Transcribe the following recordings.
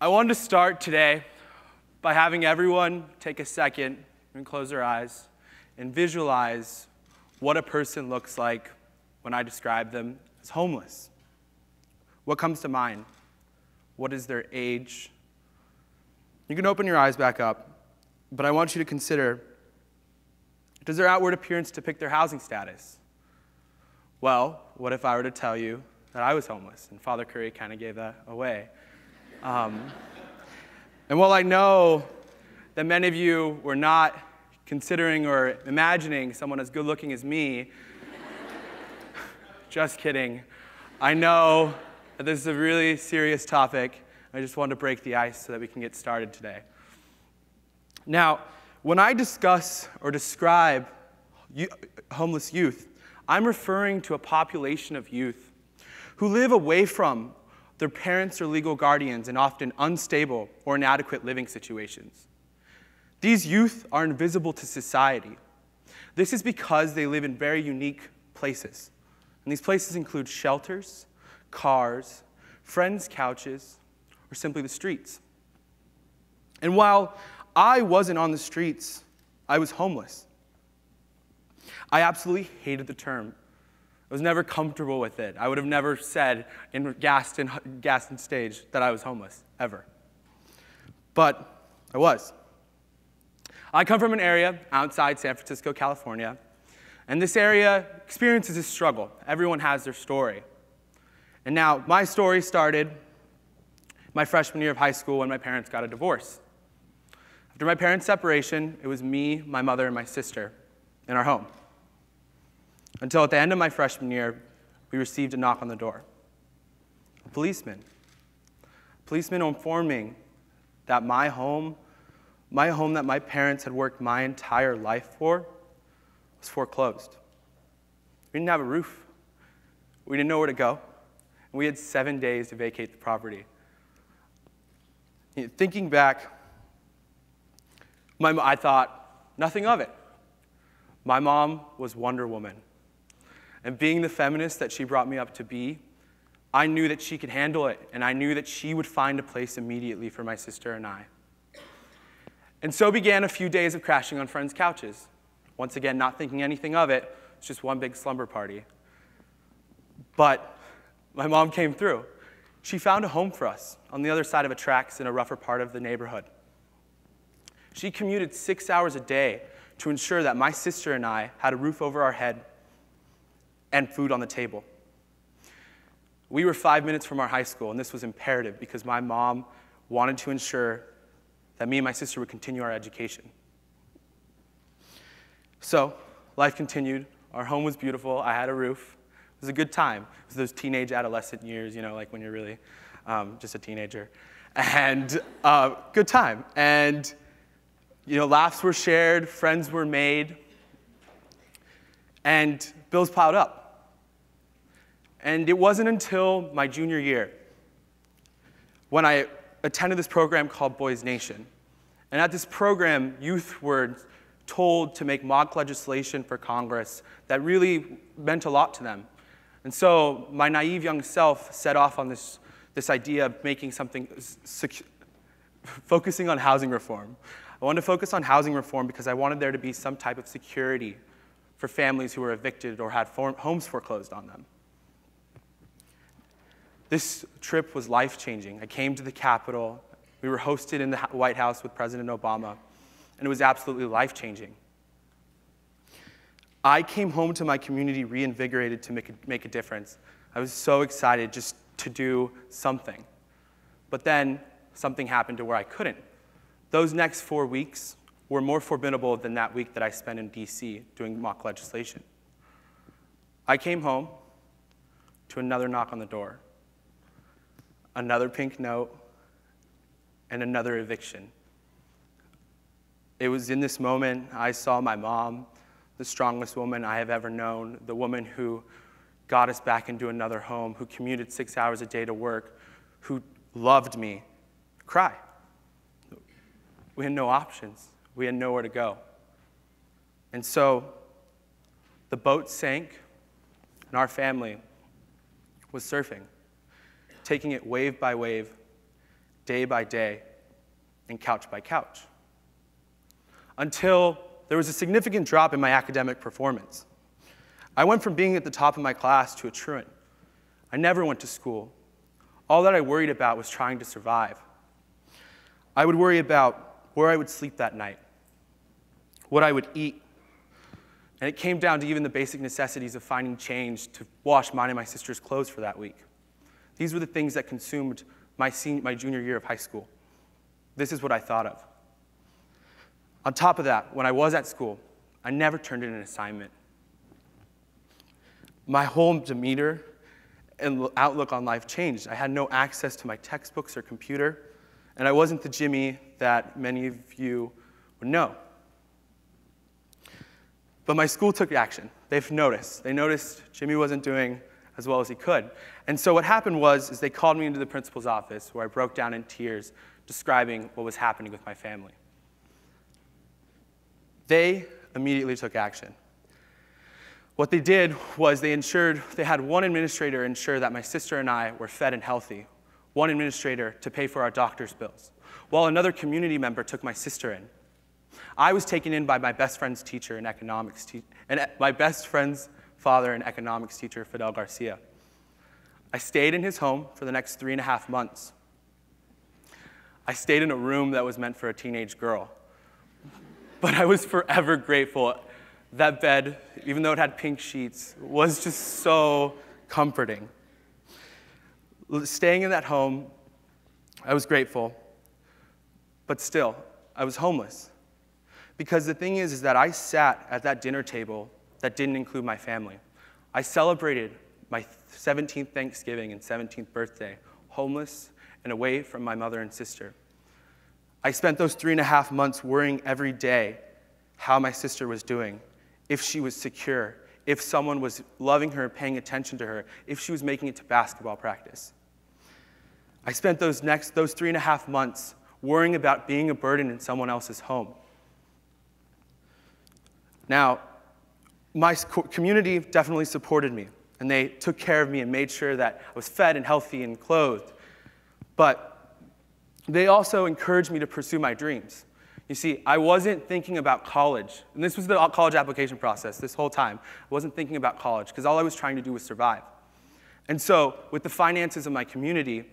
I wanted to start today by having everyone take a second and close their eyes and visualize what a person looks like when I describe them as homeless. What comes to mind? What is their age? You can open your eyes back up, but I want you to consider does their outward appearance depict their housing status? Well, what if I were to tell you that I was homeless? And Father Curry kind of gave that away. Um, and while I know that many of you were not considering or imagining someone as good looking as me, just kidding. I know that this is a really serious topic. I just wanted to break the ice so that we can get started today. Now, when I discuss or describe homeless youth, I'm referring to a population of youth who live away from their parents or legal guardians in often unstable or inadequate living situations. These youth are invisible to society. This is because they live in very unique places. And these places include shelters, cars, friends' couches, or simply the streets. And while I wasn't on the streets, I was homeless. I absolutely hated the term I was never comfortable with it. I would have never said in Gaston, Gaston stage that I was homeless, ever. But I was. I come from an area outside San Francisco, California, and this area experiences a struggle. Everyone has their story. And now, my story started my freshman year of high school when my parents got a divorce. After my parents' separation, it was me, my mother, and my sister in our home until at the end of my freshman year, we received a knock on the door. A policeman. A policeman informing that my home, my home that my parents had worked my entire life for, was foreclosed. We didn't have a roof. We didn't know where to go. And we had seven days to vacate the property. Thinking back, my, I thought nothing of it. My mom was Wonder Woman. And being the feminist that she brought me up to be, I knew that she could handle it, and I knew that she would find a place immediately for my sister and I. And so began a few days of crashing on friends' couches. Once again, not thinking anything of it, it's just one big slumber party. But my mom came through. She found a home for us on the other side of the tracks in a rougher part of the neighborhood. She commuted six hours a day to ensure that my sister and I had a roof over our head and food on the table. We were five minutes from our high school, and this was imperative because my mom wanted to ensure that me and my sister would continue our education. So, life continued. Our home was beautiful. I had a roof. It was a good time. It was those teenage adolescent years, you know, like when you're really um, just a teenager. And uh, good time. And, you know, laughs were shared, friends were made, and bills piled up. And it wasn't until my junior year when I attended this program called Boys Nation. And at this program, youth were told to make mock legislation for Congress that really meant a lot to them. And so my naive young self set off on this, this idea of making something, focusing on housing reform. I wanted to focus on housing reform because I wanted there to be some type of security for families who were evicted or had homes foreclosed on them. This trip was life changing. I came to the Capitol. We were hosted in the White House with President Obama, and it was absolutely life changing. I came home to my community reinvigorated to make a, make a difference. I was so excited just to do something. But then something happened to where I couldn't. Those next four weeks were more formidable than that week that I spent in DC doing mock legislation. I came home to another knock on the door another pink note, and another eviction. It was in this moment I saw my mom, the strongest woman I have ever known, the woman who got us back into another home, who commuted six hours a day to work, who loved me, cry. We had no options. We had nowhere to go. And so the boat sank, and our family was surfing taking it wave by wave, day by day and couch by couch. Until there was a significant drop in my academic performance. I went from being at the top of my class to a truant. I never went to school. All that I worried about was trying to survive. I would worry about where I would sleep that night, what I would eat. And it came down to even the basic necessities of finding change to wash mine and my sister's clothes for that week. These were the things that consumed my, senior, my junior year of high school. This is what I thought of. On top of that, when I was at school, I never turned in an assignment. My whole demeanor and outlook on life changed. I had no access to my textbooks or computer, and I wasn't the Jimmy that many of you would know. But my school took action. They've noticed. They noticed Jimmy wasn't doing as well as he could. And so what happened was is they called me into the principal's office where I broke down in tears describing what was happening with my family. They immediately took action. What they did was they ensured, they had one administrator ensure that my sister and I were fed and healthy, one administrator to pay for our doctor's bills, while another community member took my sister in. I was taken in by my best friend's teacher in economics, te- and uh, my best friend's father and economics teacher, Fidel Garcia. I stayed in his home for the next three and a half months. I stayed in a room that was meant for a teenage girl. But I was forever grateful that bed, even though it had pink sheets, was just so comforting. Staying in that home, I was grateful, but still, I was homeless. Because the thing is, is that I sat at that dinner table that didn't include my family. I celebrated my 17th Thanksgiving and 17th birthday homeless and away from my mother and sister. I spent those three and a half months worrying every day how my sister was doing if she was secure, if someone was loving her paying attention to her, if she was making it to basketball practice. I spent those next, those three and a half months worrying about being a burden in someone else's home. Now, my community definitely supported me, and they took care of me and made sure that I was fed and healthy and clothed. But they also encouraged me to pursue my dreams. You see, I wasn't thinking about college. And this was the college application process this whole time. I wasn't thinking about college because all I was trying to do was survive. And so, with the finances of my community,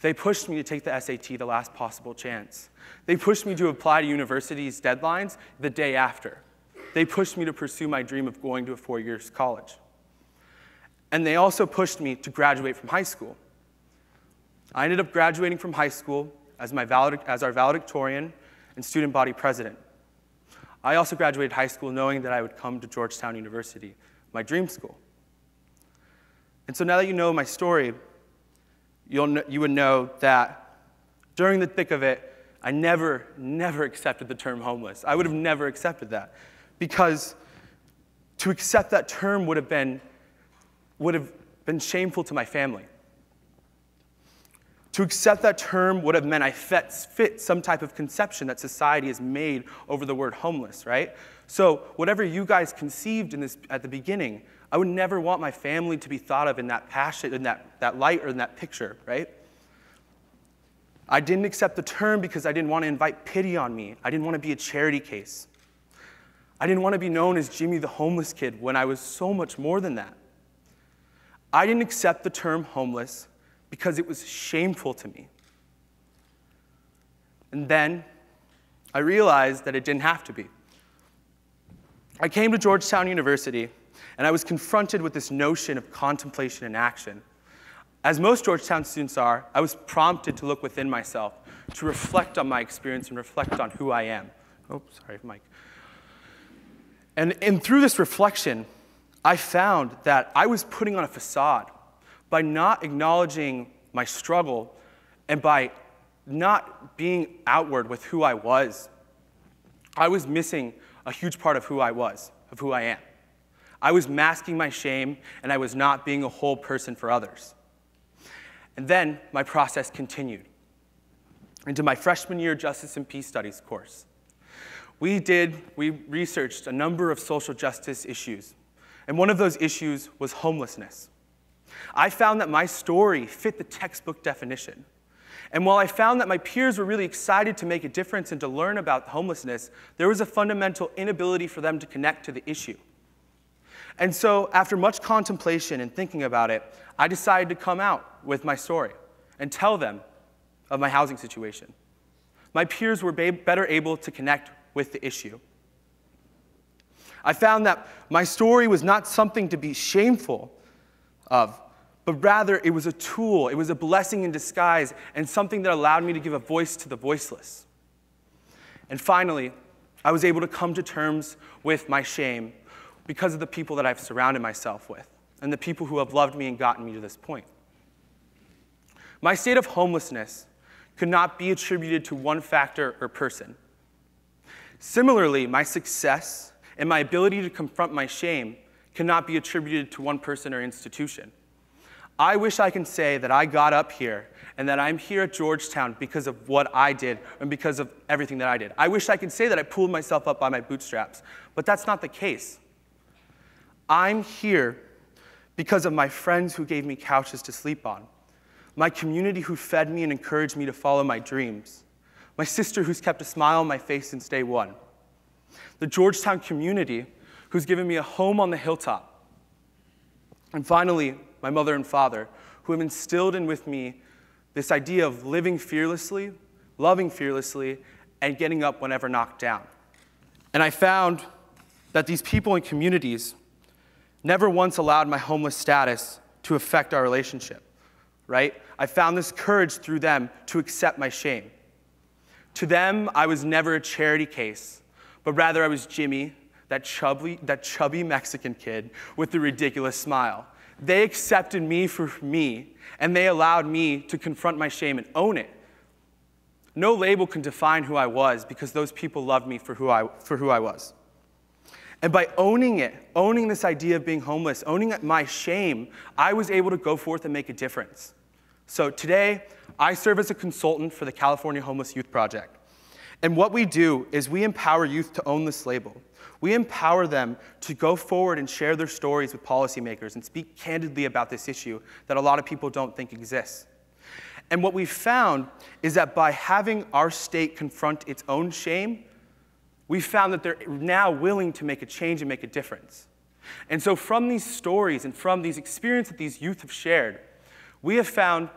they pushed me to take the SAT the last possible chance. They pushed me to apply to universities' deadlines the day after. They pushed me to pursue my dream of going to a four year college. And they also pushed me to graduate from high school. I ended up graduating from high school as, my as our valedictorian and student body president. I also graduated high school knowing that I would come to Georgetown University, my dream school. And so now that you know my story, you'll, you would know that during the thick of it, I never, never accepted the term homeless. I would have never accepted that because to accept that term would have been, would have been shameful to my family. To accept that term would have meant I fit, some type of conception that society has made over the word homeless, right? So, whatever you guys conceived in this at the beginning, I would never want my family to be thought of in that passion, in that, that light or in that picture, right? I didn't accept the term because I didn't want to invite pity on me. I didn't want to be a charity case. I didn't want to be known as Jimmy the homeless kid when I was so much more than that. I didn't accept the term homeless because it was shameful to me. And then I realized that it didn't have to be. I came to Georgetown University and I was confronted with this notion of contemplation and action. As most Georgetown students are, I was prompted to look within myself, to reflect on my experience and reflect on who I am. Oh, sorry, Mike. And, and through this reflection, I found that I was putting on a facade by not acknowledging my struggle and by not being outward with who I was, I was missing a huge part of who I was, of who I am. I was masking my shame and I was not being a whole person for others. And then my process continued into my freshman year Justice and Peace Studies course. We did, we researched a number of social justice issues, and one of those issues was homelessness. I found that my story fit the textbook definition. And while I found that my peers were really excited to make a difference and to learn about homelessness, there was a fundamental inability for them to connect to the issue. And so, after much contemplation and thinking about it, I decided to come out with my story and tell them of my housing situation. My peers were better able to connect with the issue. I found that my story was not something to be shameful of, but rather it was a tool, it was a blessing in disguise, and something that allowed me to give a voice to the voiceless. And finally, I was able to come to terms with my shame because of the people that I've surrounded myself with and the people who have loved me and gotten me to this point. My state of homelessness could not be attributed to one factor or person. Similarly, my success and my ability to confront my shame cannot be attributed to one person or institution. I wish I can say that I got up here and that I'm here at Georgetown because of what I did and because of everything that I did. I wish I could say that I pulled myself up by my bootstraps, but that's not the case. I'm here because of my friends who gave me couches to sleep on, my community who fed me and encouraged me to follow my dreams, my sister who's kept a smile on my face since day one, the Georgetown community who's given me a home on the hilltop, and finally, my mother and father who have instilled in with me this idea of living fearlessly, loving fearlessly, and getting up whenever knocked down. And I found that these people and communities never once allowed my homeless status to affect our relationship, right? I found this courage through them to accept my shame. To them, I was never a charity case, but rather I was Jimmy, that chubby, that chubby Mexican kid with the ridiculous smile. They accepted me for me, and they allowed me to confront my shame and own it. No label can define who I was because those people loved me for who I, for who I was. And by owning it, owning this idea of being homeless, owning my shame, I was able to go forth and make a difference. So today, I serve as a consultant for the California Homeless Youth Project. And what we do is we empower youth to own this label. We empower them to go forward and share their stories with policymakers and speak candidly about this issue that a lot of people don't think exists. And what we've found is that by having our state confront its own shame, we found that they're now willing to make a change and make a difference. And so, from these stories and from these experiences that these youth have shared, we have found,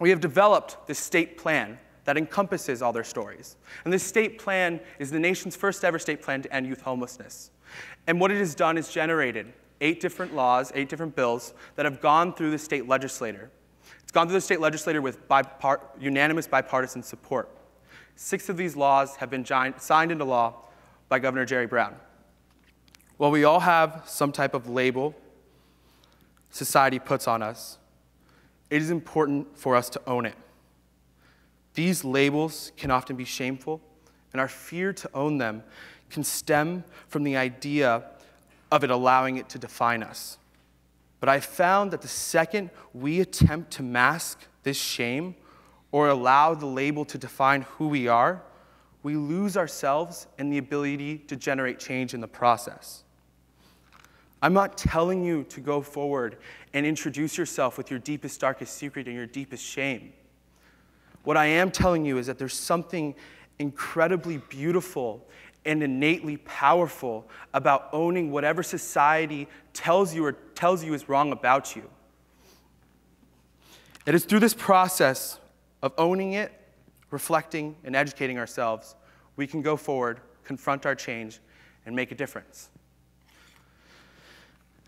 we have developed this state plan that encompasses all their stories. And this state plan is the nation's first ever state plan to end youth homelessness. And what it has done is generated eight different laws, eight different bills that have gone through the state legislature. It's gone through the state legislature with bipart- unanimous bipartisan support. Six of these laws have been signed into law by Governor Jerry Brown. While we all have some type of label society puts on us, it is important for us to own it. These labels can often be shameful, and our fear to own them can stem from the idea of it allowing it to define us. But I found that the second we attempt to mask this shame or allow the label to define who we are, we lose ourselves and the ability to generate change in the process. I'm not telling you to go forward and introduce yourself with your deepest, darkest secret and your deepest shame. What I am telling you is that there's something incredibly beautiful and innately powerful about owning whatever society tells you or tells you is wrong about you. It is through this process of owning it, reflecting, and educating ourselves, we can go forward, confront our change, and make a difference.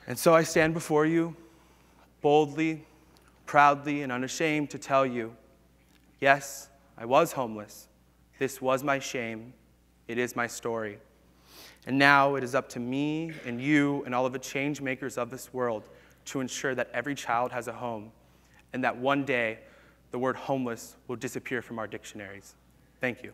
And so I stand before you boldly, proudly, and unashamed to tell you yes, I was homeless. This was my shame. It is my story. And now it is up to me and you and all of the change makers of this world to ensure that every child has a home and that one day the word homeless will disappear from our dictionaries. Thank you.